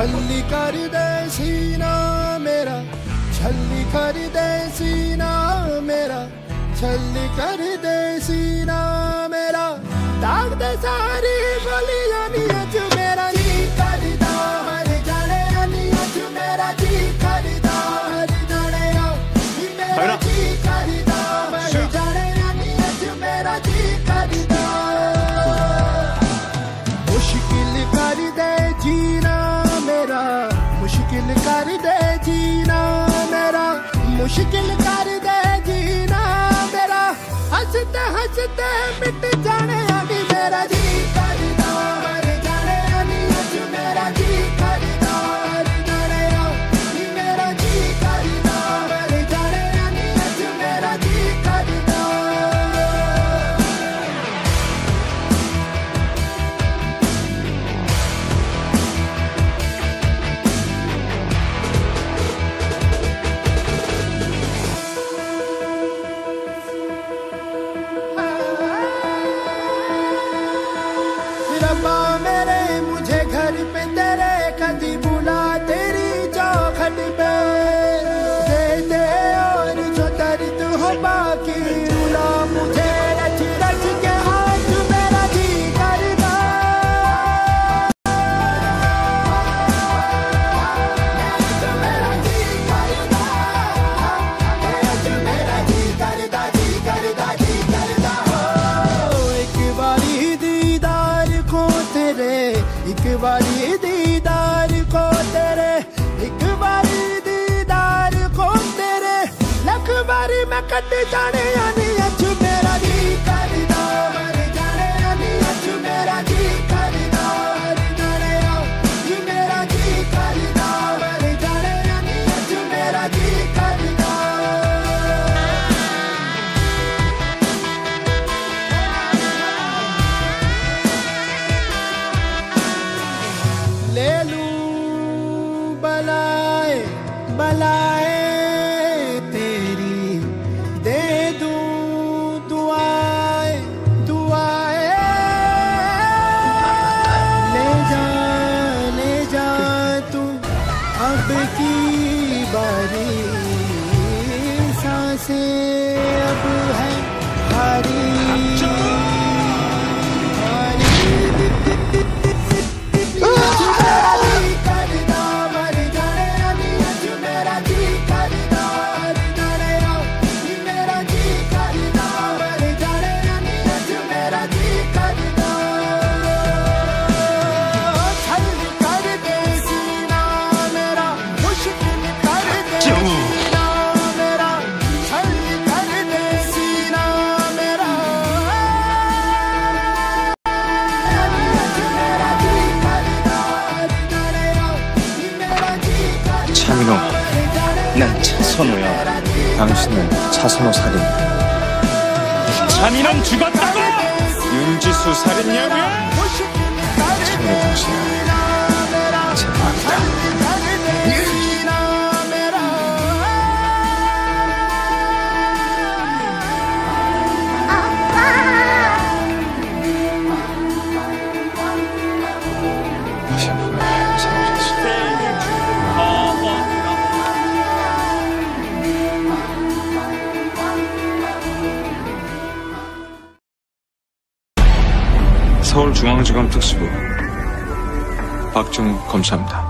छल्ली कर दे सीना मेरा छल्ली कर दे सीना मेरा छल्ली कर दे सीना मेरा। दाग दे सारी गलियाँ नी अज मेरा जी करदा हर जाने मेरा जी करदा हर जाने नी मेरा जी करदा हर जाने मेरा जी करदा मुश्किल कर दे कर दे जीना मेरा। मुश्किल कर दे जीना मेरा। हँसते हँसते मिट Bye. बारी दीदार को तेरे एक बारी दीदार को तेरे। लख बारी मैं कट जाने साँसें अब है भारी 차민호, 난 차선호야. 당신은 차선호 살인. 찬이는 죽었다고! 윤지수 살인녀고 서울중앙지검 특수부 박정우 검사입니다.